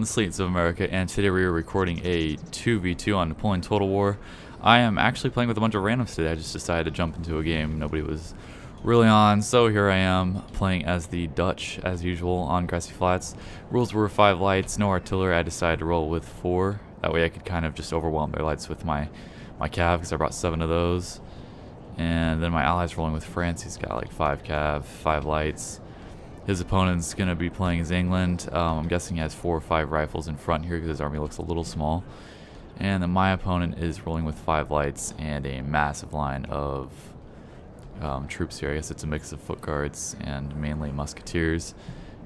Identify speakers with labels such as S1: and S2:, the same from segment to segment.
S1: on the Sleets of America, and today we are recording a 2v2 on Napoleon Total War. I am actually playing with a bunch of randoms today. I just decided to jump into a game. Nobody was really on, so here I am playing as the Dutch, as usual, on Grassy Flats. Rules were 5 lights, no artillery. I decided to roll with 4. That way I could kind of just overwhelm their lights with my, my cav, because I brought 7 of those. And then my allies rolling with France. He's got like 5 cav, 5 lights. His opponent's going to be playing as England. Um, I'm guessing he has four or five rifles in front here because his army looks a little small. And then my opponent is rolling with five lights and a massive line of um, troops here. I guess it's a mix of foot guards and mainly musketeers.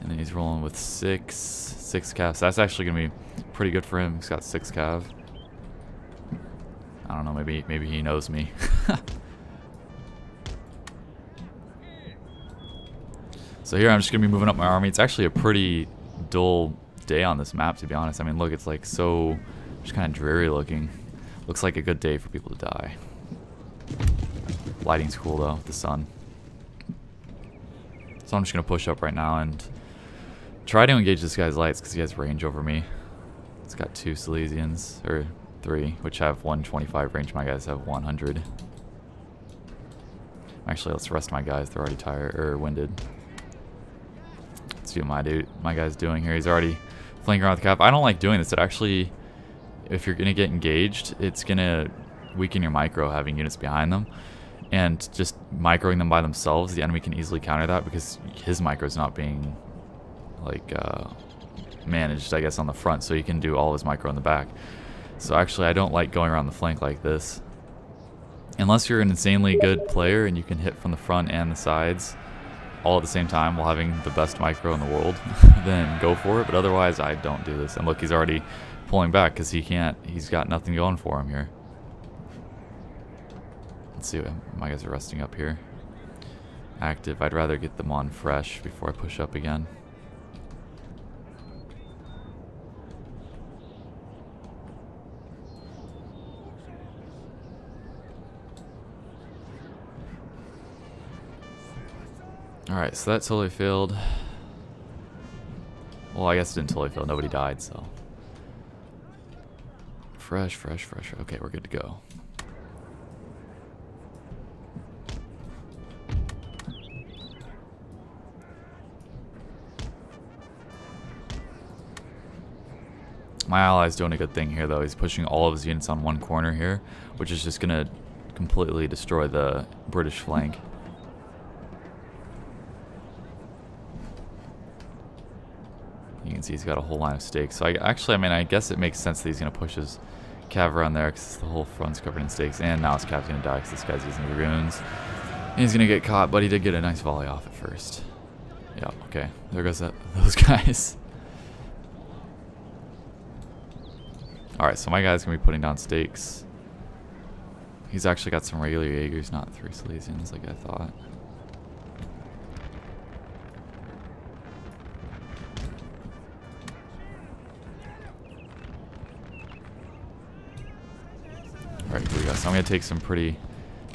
S1: And then he's rolling with six, six cav. So that's actually going to be pretty good for him. He's got six cav. I don't know, maybe maybe he knows me. So here I'm just going to be moving up my army. It's actually a pretty dull day on this map, to be honest. I mean, look, it's like so just kind of dreary looking. Looks like a good day for people to die. Lighting's cool, though, the sun. So I'm just going to push up right now and try to engage this guy's lights because he has range over me. It's got two Silesians, or three, which have 125 range. My guys have 100. Actually, let's rest my guys. They're already tired, or winded see what my dude, my guy's doing here. He's already flanking around the cap. I don't like doing this. It actually, if you're gonna get engaged, it's gonna weaken your micro having units behind them. And just microing them by themselves, the enemy can easily counter that because his micro is not being like uh, managed, I guess, on the front. So he can do all his micro in the back. So actually, I don't like going around the flank like this. Unless you're an insanely good player and you can hit from the front and the sides, all at the same time while having the best micro in the world, then go for it. But otherwise, I don't do this. And look, he's already pulling back because he can't, he's got nothing going for him here. Let's see, what my guys are resting up here. Active. I'd rather get them on fresh before I push up again. Alright, so that totally failed. Well, I guess it didn't totally fail. Nobody died, so. Fresh, fresh, fresh. Okay, we're good to go. My ally's doing a good thing here, though. He's pushing all of his units on one corner here, which is just going to completely destroy the British flank. You can see he's got a whole line of stakes. So I actually, I mean, I guess it makes sense that he's going to push his cav around there because the whole front's covered in stakes. And now his cav's going to die because this guy's using dragoons. And he's going to get caught, but he did get a nice volley off at first. Yeah, okay. There goes that, those guys. Alright, so my guy's going to be putting down stakes. He's actually got some regular Jaegers, not three Silesians like I thought. So I'm going to take some pretty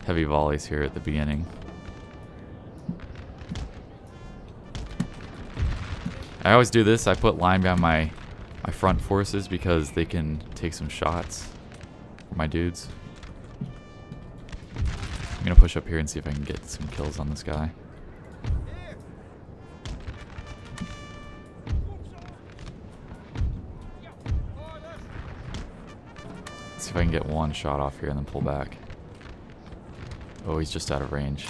S1: heavy volleys here at the beginning. I always do this. I put line behind my, my front forces because they can take some shots for my dudes. I'm going to push up here and see if I can get some kills on this guy. See if I can get one shot off here and then pull back. Oh, he's just out of range.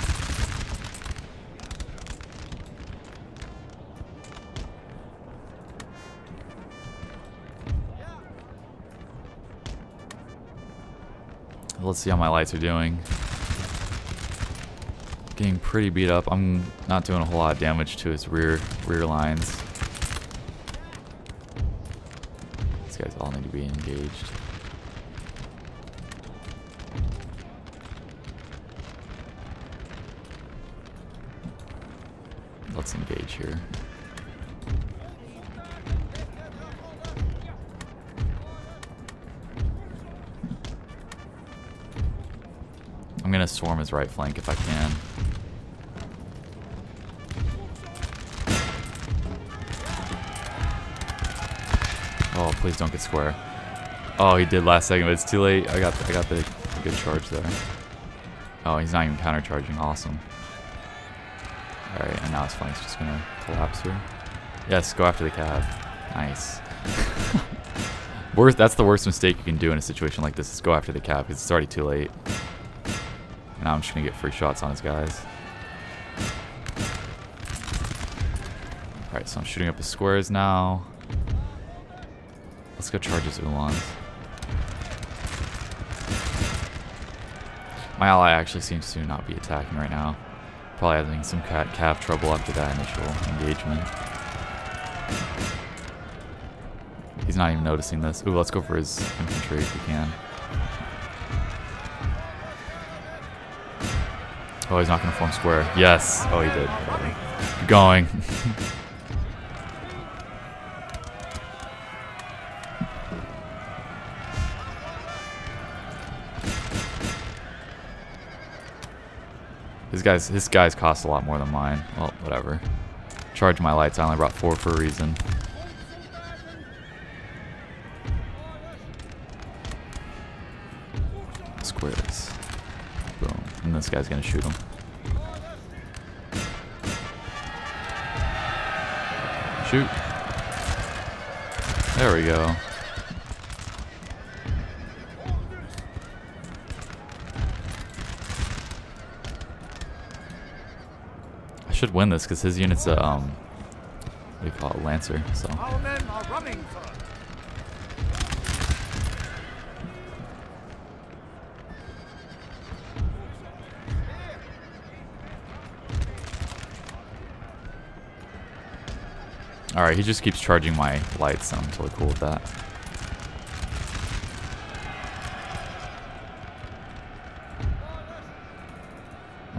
S1: Let's see how my lights are doing. Getting pretty beat up. I'm not doing a whole lot of damage to his rear rear lines. These guys all need to be engaged. Let's engage here. I'm gonna swarm his right flank if I can. Oh, please don't get square. Oh, he did last second, but it's too late. I got I got the good charge there. Oh, he's not even counter charging. Awesome. All right, and now his flank's just gonna collapse here. Yes, go after the cav. Nice. worst. That's the worst mistake you can do in a situation like this is go after the cav because it's already too late. Now I'm just gonna get free shots on his guys. Alright, so I'm shooting up his squares now. Let's go charge his Ulans. My ally actually seems to not be attacking right now. Probably having some cav trouble after that initial engagement. He's not even noticing this. Ooh, let's go for his infantry if we can. Oh, he's not going to form square. Yes. Oh, he did. Keep going. his guys, his guys cost a lot more than mine. Well, whatever. Charge my lights. I only brought four for a reason. Squares. Boom. And this guy's gonna shoot him. Shoot. There we go. Should win this because his unit's a, um, what do you call it, Lancer, so. Our men are running Alright, he just keeps charging my lights. and I'm totally cool with that.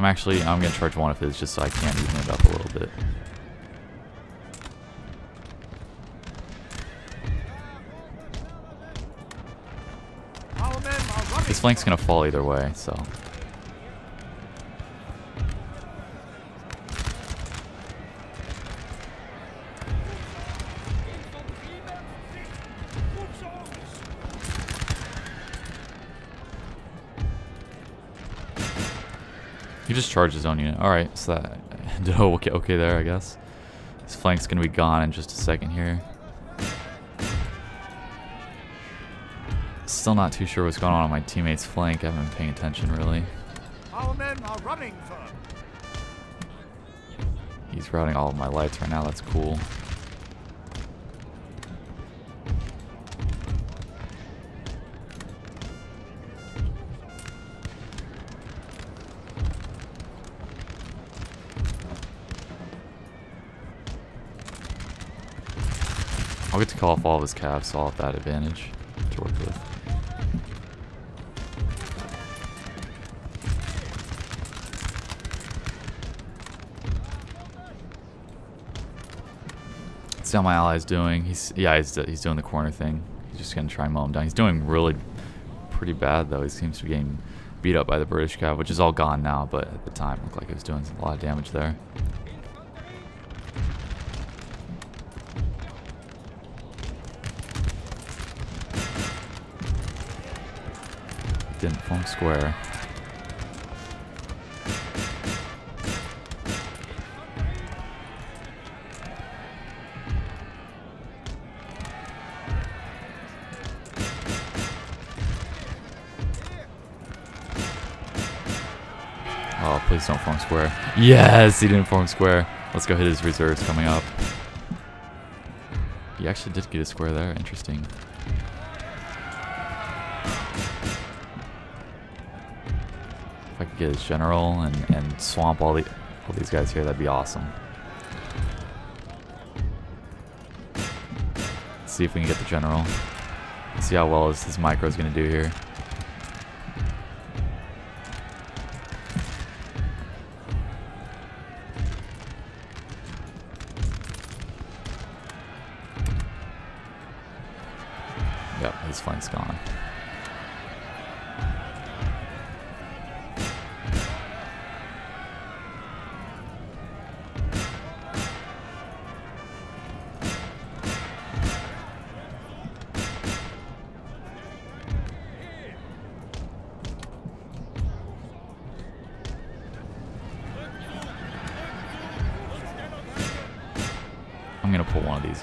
S1: I'm actually, I'm going to charge one of his just so I can even it up a little bit. His flank's going to fall either way, so He just charged his own unit. Alright, so that did okay, okay there, I guess. His flank's gonna be gone in just a second here. Still not too sure what's going on on my teammate's flank. I haven't been paying attention really. Our men are running for. He's routing all of my lights right now. That's cool. I'll get to call off all of his calves, so I'll have that advantage to work with. see how my ally's doing. He's yeah, he's he's doing the corner thing. He's just gonna try and mow him down. He's doing really pretty bad though. He seems to be getting beat up by the British cav, which is all gone now, but at the time looked like he was doing a lot of damage there. Didn't form square. Oh, please don't form square. Yes, he didn't form square. Let's go hit his reserves coming up. He actually did get a square there. Interesting. Get his general and, and swamp all the all these guys here, that'd be awesome. Let's see if we can get the general. Let's see how well his, his micro is gonna do here. Yep, his flank's gone.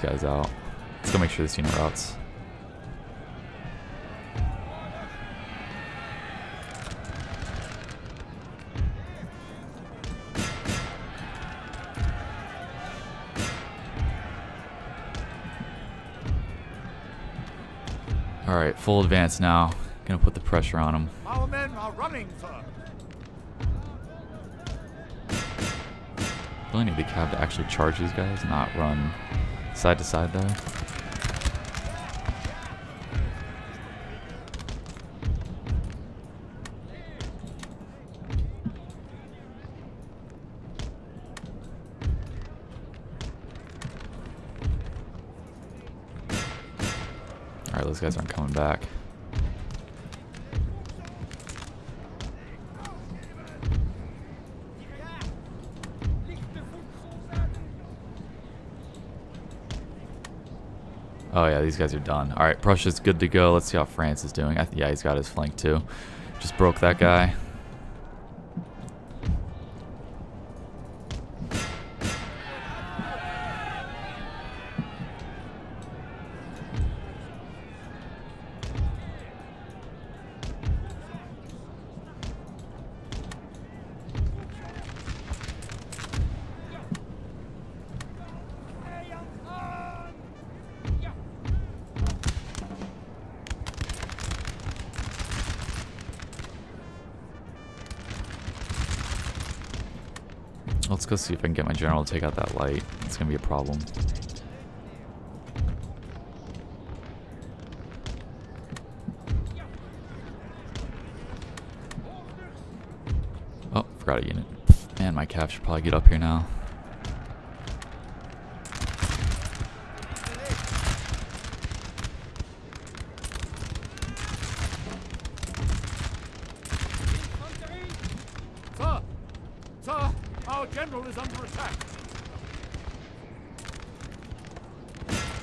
S1: These guys out. Let's go make sure this unit routes. Alright, full advance now. Gonna put the pressure on them.
S2: Our men are running, sir.
S1: Really need the cav to actually charge these guys, not run side to side though. Alright, those guys aren't coming back. Oh yeah, these guys are done. All right, Prussia's good to go. Let's see how France is doing. Yeah, he's got his flank too. Just broke that guy. Let's go see if I can get my general to take out that light. It's gonna be a problem. Oh, forgot a unit. Man, my cav should probably get up here now.
S2: Sir! Sir! Our general is under attack.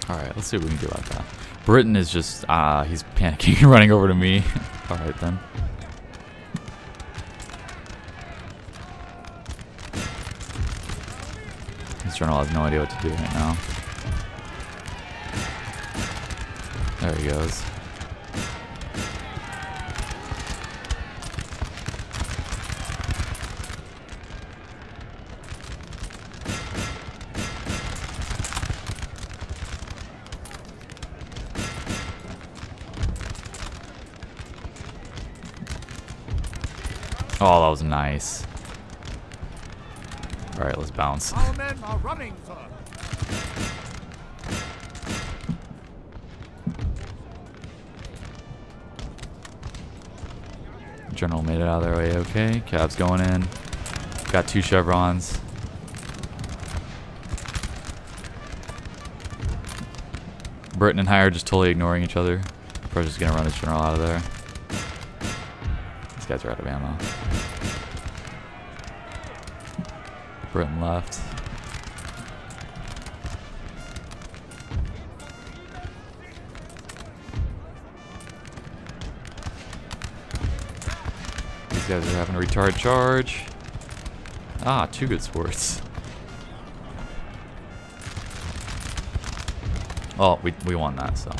S1: Alright, let's see what we can do about that. Britain is just, ah, uh, he's panicking and running over to me. Alright then. This general has no idea what to do right now. There he goes. Nice. Alright, let's bounce.
S2: Our men are running, sir.
S1: General made it out of their way okay. Cav's going in. Got two chevrons. Britain and High are just totally ignoring each other. Probably just gonna run this general out of there. These guys are out of ammo. Britain left. These guys are having a retard charge. Ah, two good sports. Oh, we, we won that, so.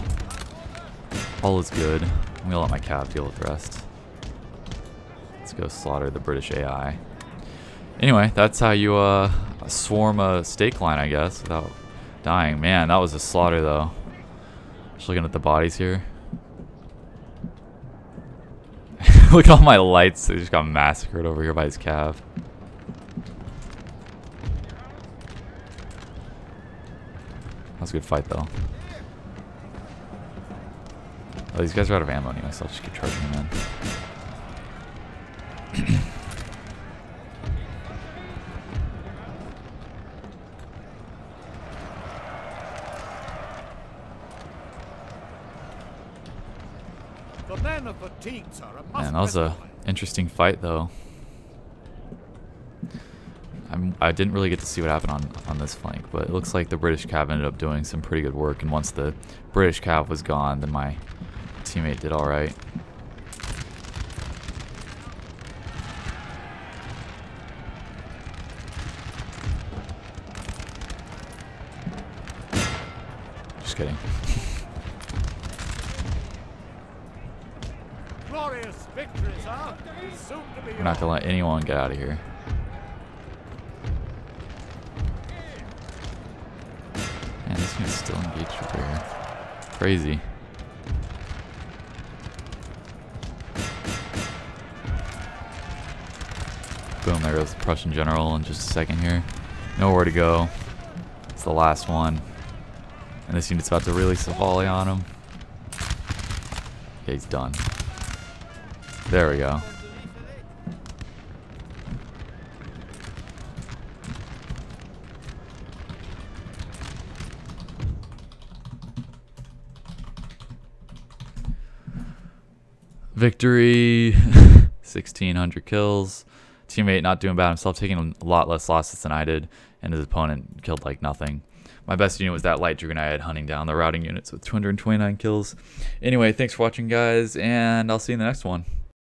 S1: All is good. I'm gonna let my cav deal with the rest. Let's go slaughter the British AI. Anyway, that's how you uh, swarm a stake line, I guess, without dying. Man, that was a slaughter, though. Just looking at the bodies here. Look at all my lights. They just got massacred over here by his cav. That was a good fight, though. Oh, these guys are out of ammo anyway, so I'll just keep charging them in.
S2: The men are fatigued, sir. and must
S1: Man, that was a interesting fight, though. I'm, I didn't really get to see what happened on, on this flank, but it looks like the British cav ended up doing some pretty good work, and once the British cav was gone, then my teammate did alright.
S2: Glorious victories, huh?
S1: We're not gonna let anyone get out of here. Man, this guy's still engaged over here. Crazy. Boom, there goes the Prussian general in just a second here. Nowhere to go. It's the last one. And this unit's about to release a volley on him. Okay, he's done. There we go. Victory, 1600 kills. Teammate not doing bad himself, taking a lot less losses than I did, and his opponent killed like nothing. My best unit was that light dragoon I had hunting down the routing units with 229 kills. Anyway, thanks for watching, guys, and I'll see you in the next one.